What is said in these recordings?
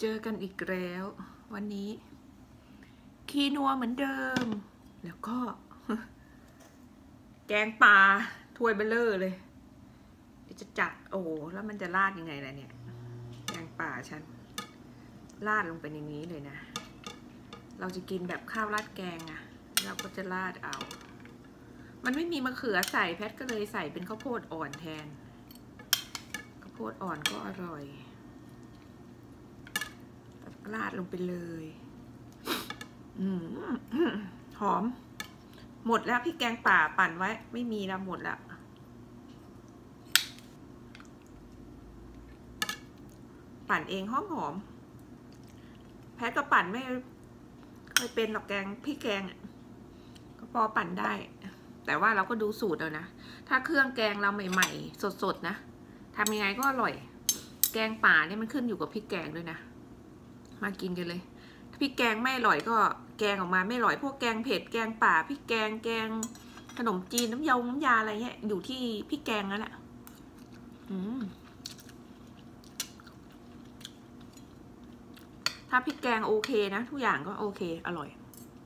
เจอกันอีกแล้ว วันนี้ คีนัวเหมือนเดิม แล้วก็ แกงปลาถ้วยเบลเลอร์เลยเดี๋ยวจะจัดโอ้แล้วมันจะราดยังไงล่ะเนี่ย แกงป่าฉันราดลงไปในนี้เลยนะ เราจะกินแบบข้าวราดแกงอะเราก็จะราดเอา มันไม่มีมะเขือใส่แพทก็เลยใส่เป็นข้าวโพดอ่อนแทน ข้าวโพดอ่อนก็อร่อย ราดลงไปเลยหอม หมดแล้วพี่แกงป่าปั่นไว้ ไม่มีแล้วหมดแล้วปั่นเองหอมหอม แพทก็ปั่นไม่เคยเป็นหรอกแกงพี่แกงอะก็พอปั่นได้ แต่ว่าเราก็ดูสูตรเอานะ ถ้าเครื่องแกงเราใหม่ๆ สดๆนะทำยังไงก็อร่อย แกงป่าเนี่ยมันขึ้นอยู่กับพริกแกงด้วยนะ มากินกันเลยถ้าพริกแกงไม่อร่อยก็แกงออกมาไม่อร่อย พวกแกงเผ็ดแกงป่าพริกแกงแกงขนมจีนน้ำยงน้ำยาอะไรเงี้ยอยู่ที่พริกแกงนั่นแหละถ้าพริกแกงโอเคนะ ทุกอย่างก็โอเค อร่อย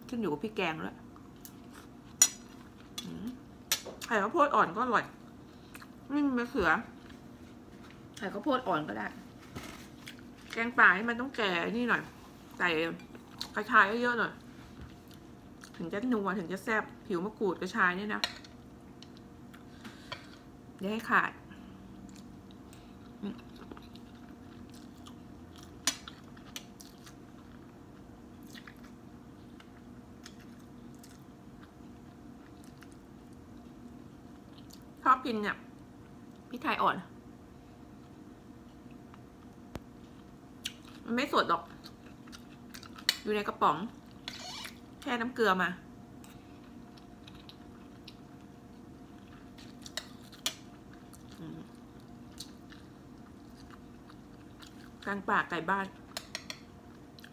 ขึ้นอยู่กับพริกแกงแล้วยไข่ข้าวโพดอ่อนก็อร่อยไม่มมะเขือไข่ข้าวโพดอ่อนก็ได้ กงป่านี่มันต้องแก่นี่หน่อย ใส่กระชายเยอะๆหน่อย ถึงจะนัวถึงจะแซ่บผิวมะกรูดกระชายเนี่ยนะอย่าให้ขาด ชอบกินเนี่ยพริกไทยอ่อน มัน ไม่สดหรอก อยู่ในกระป๋อง แช่น้ำเกลือมา กลางป่าไก่บ้าน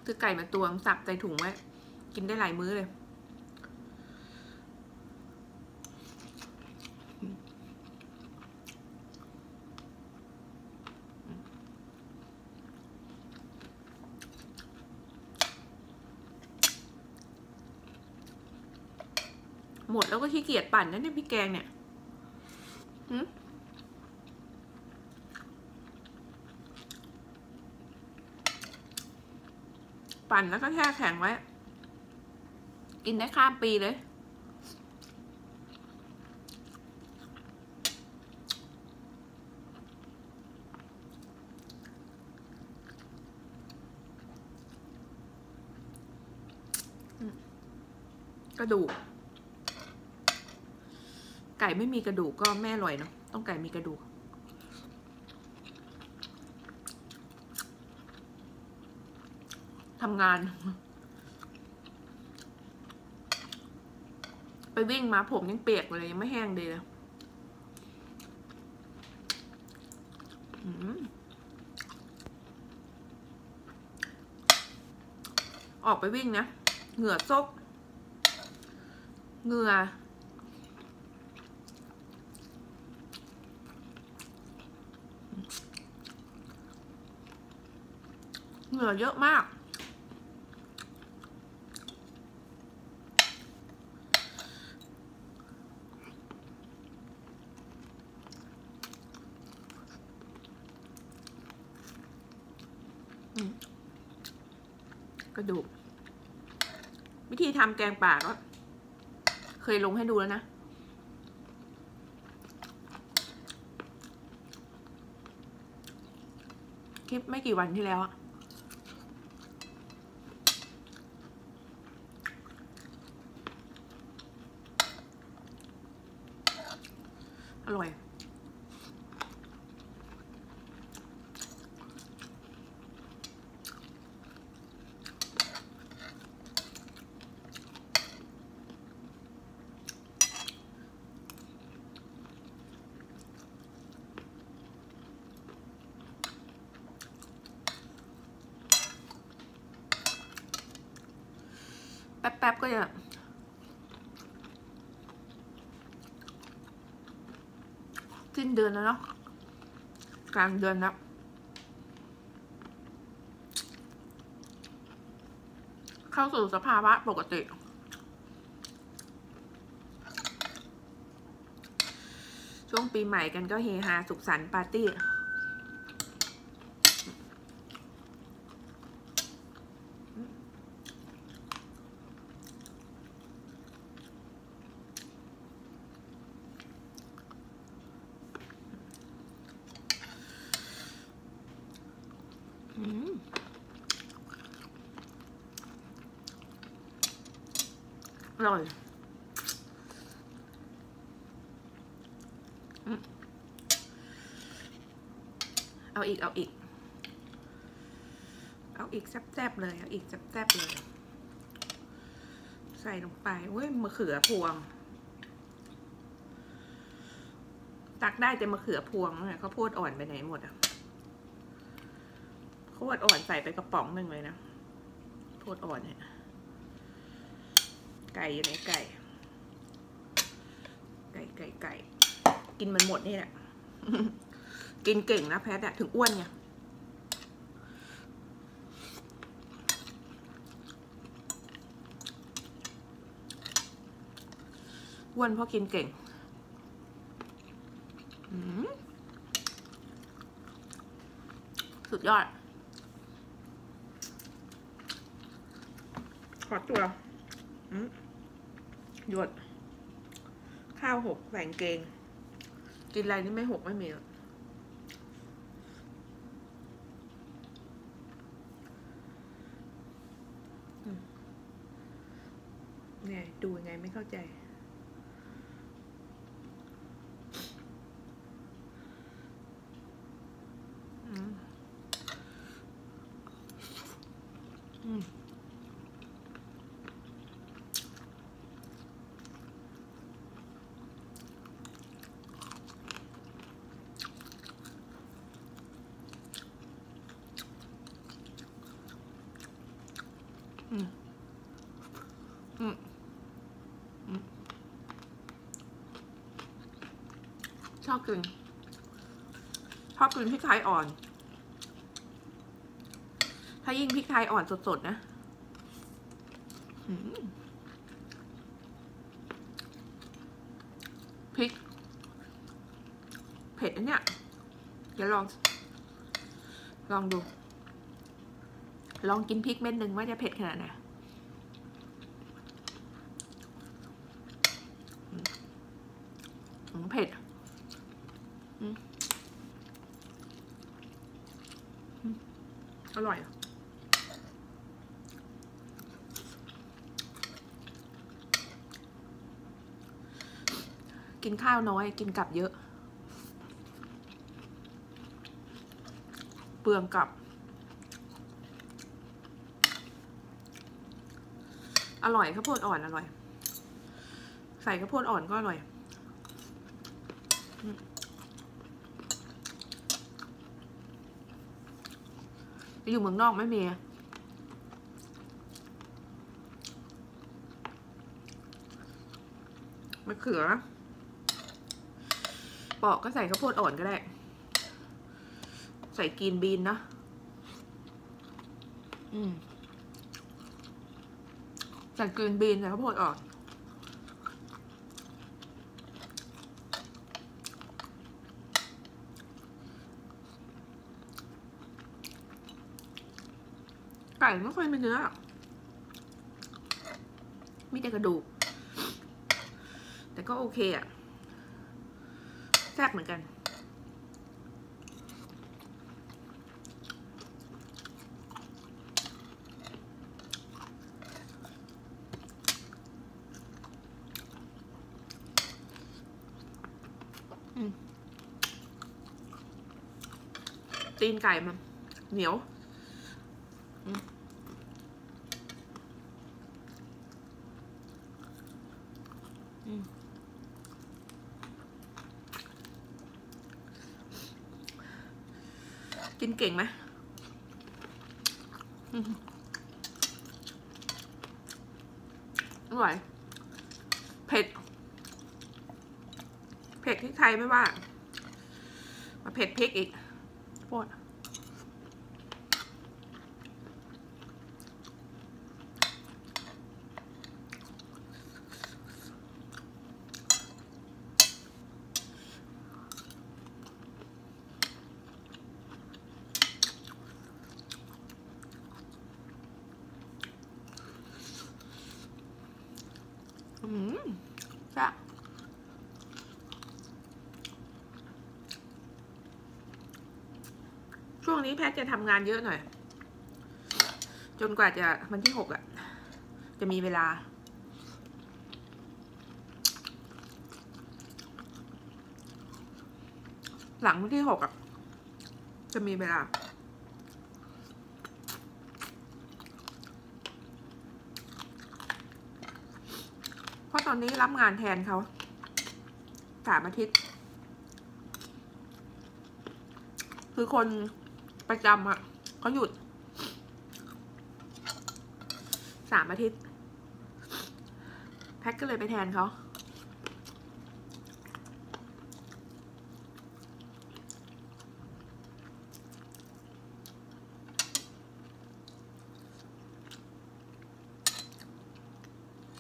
คือไก่มาตวงสับใส่ถุงไว้ กินได้หลายมื้อเลย หมดแล้วก็ขี้เกียจปั่นนะเนี่ยพี่แกงเนี่ยหืมปั่นแล้วก็แช่แข็งไว้ กินได้ข้ามปีเลยกระดูกไก่ไม่มีกระดูกก็ไม่อร่อยเนาะต้องไก่มีกระดูก ทำงาน ไปวิ่งมาผมยังเปียกเลยยังไม่แห้งดีเลยอืมออกไปวิ่งนะ เหงื่อซก เหงื่อ เหงื่อเยอะมาก กระดูก วิธีทำแกงป่าก็ เคยลงให้ดูแล้วนะคลิปไม่กี่วันที่แล้วอะ ป๊บๆก็จะสิ้นเดือนแล้วเนาะกลางเดือนแล้วเข้าสู่สภาวะปกติ ช่วงปีใหม่กันก็เฮฮาสุขสันต์ปาร์ตี้ อืมอ ร่อยเอาอีก เอาอีก เอาอีกแซ่บๆเลย เอาอีกแซ่บๆเลย ใส่ลงไปเว้ยมะเขือพวง ตักได้แต่มะเขือพวงเนี่ยเขาพูดอ่อนไปไหนหมดอะโคตรอ่อนใส่ไปกระป๋องหนึ่งเลยนะโคตรอ่อนเนี่ย ไก่อยู่ไหนไก่ ไก่ไก่ไก่ กินมันหมดนี่แหละ กินเก่งนะแพทอะถึงอ้วนไงอ้วนเพราะกินเก่งสุดยอด ขอตัวอืม หยด ข้าวหกแหว่งเกง กินอะไรนี่ไม่หกไม่มีเนี่ยดูยังไงไม่เข้าใจ อืม อืม อืม อืมชอบกินชอบกินพริกไทยอ่อน ถ้ายิ่งพริกไทยอ่อนสดๆนะพริก เผ็ดนเนี่ยเดี๋ยวลอง ลองดู ลองกินพริกเม็ดหนึ่งว่าจะเผ็ดขนาดไหนอืมอืมเผ็ดอร่อยกินข้าวน้อย กินกลับเยอะ เปลืองกลับ อร่อยข้าวโพดอ่อนอร่อย ใส่ข้าวโพดอ่อนก็อร่อย อืมอยู่เมืองนอกไม่มีมะเขือปอกก็ใส่ข้าวโพดอ่อนก็ได้ ใส่กรีนบีนนะ อืมใส่กรีนบีนใส่ข้าวโพดอ่อน ก่ไม่ค่อยมีเนื้อ มีแต่กระดูก แต่ก็โอเคอะแซ่บเหมือนกัน ตีนไก่มันเหนียวอื กินเก่งไหมอร่อย เผ็ด เผ็ดที่ไทยไม่ว่า มาเผ็ดพริกอีกโคตร จะ ช่วงนี้แพทย์จะทำงานเยอะหน่อย จนกว่าจะวันที่หกอะจะมีเวลา หลังวันที่หกอะจะมีเวลาเพราะตอนนี้รับงานแทนเขาสามอาทิตย์ คือคน ประจำอะเขาหยุดสามอาทิตย์ แพ็กก็เลยไปแทนเขา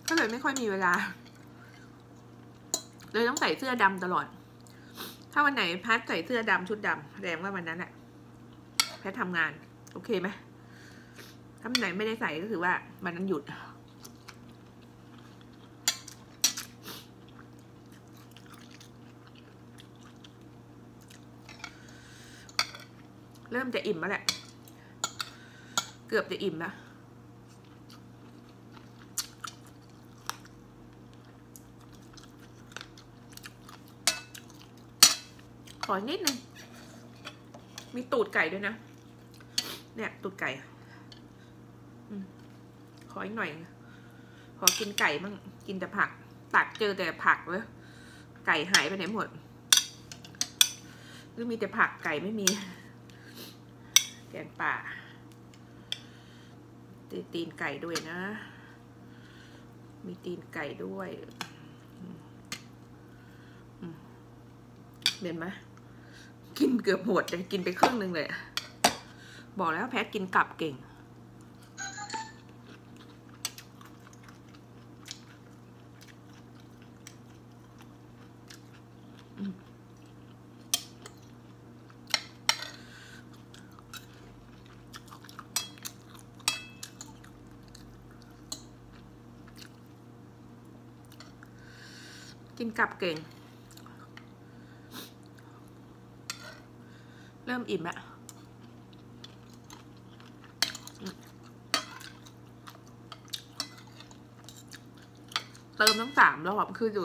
ก็เลยไม่ค่อยมีเวลา เลยต้องใส่เสื้อดำตลอด ถ้าวันไหนแพทใส่เสื้อดำชุดดำแสดงว่าวันนั้นแหละ แพททำงาน โอเคไหมถ้าไหนไม่ได้ใส่ก็คือว่าวันนั้นหยุด เริ่มจะอิ่มแล้วแหละ เกือบจะอิ่มแล้วขอนิดนึง มีตูดไก่ด้วยนะ เนี่ยตูดไก่ขออีกหน่อย ขอกินไก่มั่งกินแต่ผัก ตักเจอแต่ผักเลยไก่หายไปไหนหมด หรือมีแต่ผักไก่ไม่มี แกงป่าตีตีนไก่ด้วยนะ มีตีนไก่ด้วยเห็นไหมกินเกือบหมดเลยกินไปครึ่งหนึ่งเลย บอกแล้วแพทกินกลับเก่ง กินกลับเก่ง เริ่มอิ่มแล้ว เติมทั้งสามรอบคือดู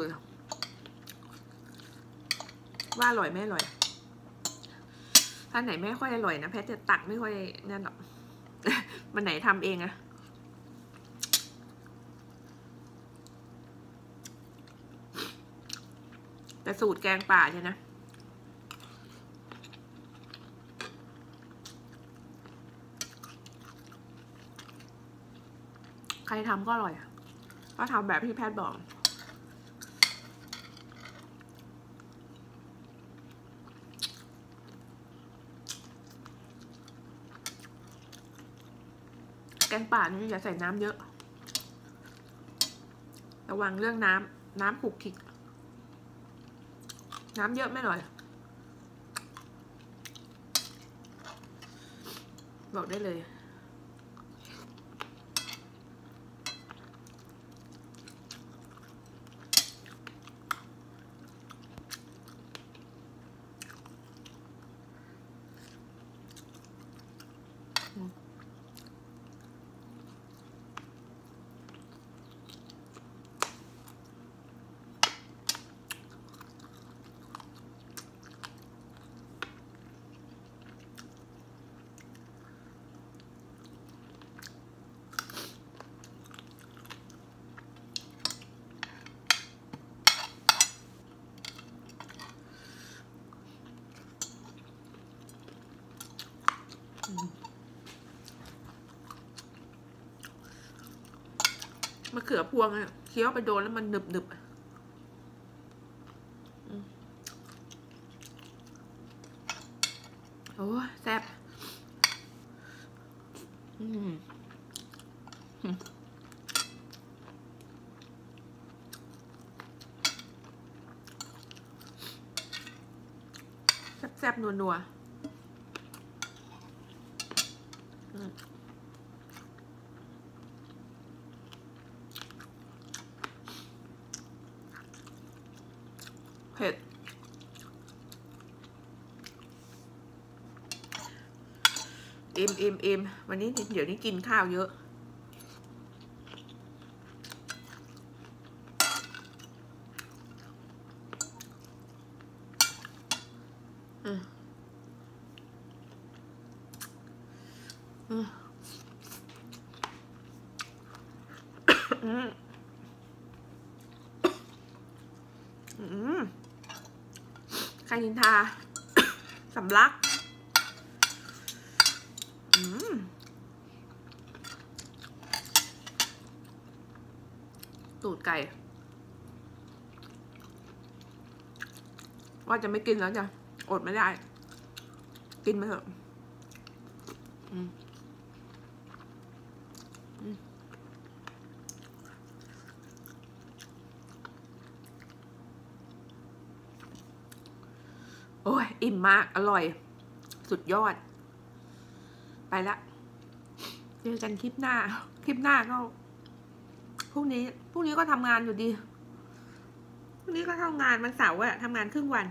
ว่าอร่อยไม่อร่อย ถ้าไหนไม่ค่อยอร่อยนะแพทจะตักไม่ค่อยนั่นหรอก มันไหนทำเองอะแต่สูตรแกงป่าเนี่ยนะ ใครทำก็อร่อย ก็ทำแบบที่แพทย์บอก แกงป่านี่อย่าใส่น้ำเยอะ ระวังเรื่องน้ำน้ำขลุกขลิก น้ำเยอะไม่อร่อย บอกได้เลย ขือพวงอะเคี้ยวไปโดนแล้วมันหนึบหนึบอะโอ้แซ่บอืมแซ่บๆนัวๆอืม อิ่มอิ่มอิ่มวันนี้เดี๋ยวนี้กินข้าวเยอะ อืมอืมอืมอืมใครนินทา สำลัก อืม ตูดไก่ ว่าจะไม่กินแล้วจ้ะ อดไม่ได้ กินไปเถอะโอ้ย อิ่มมาก อร่อย สุดยอด ไปละ เจอกันคลิปหน้า คลิปหน้าก็ พรุ่งนี้พรุ่งนี้ก็ทำงานอยู่ดีพรุ่งนี้ก็ทำงานวันเสาร์อะทำงานครึ่งวัน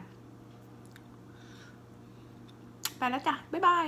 ไปแล้วจ้ะ บ๊ายบาย